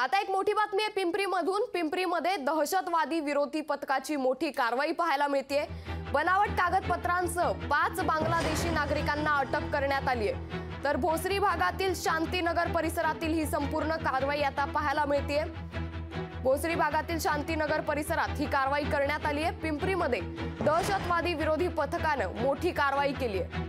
आता एक मोठी बातमी आहे पिंपरीमधून. पिंपरीमध्ये दहशतवादी विरोधी पथकाची मोठी कारवाई पाहायला मिळते बनावट कागदपत्रांसह पाच बांगलादेशी नागरिकांना अटक करण्यात आली आहे. तर भोसरी भागातील शांतीनगर परिसरातील ही संपूर्ण कारवाई आता पाहायला मिळते भोसरी भागातील शांतीनगर परिसरात ही कारवाई करण्यात आली आहे. पिंपरीमध्ये दहशतवादी विरोधी पथकानं मोठी कारवाई केली आहे.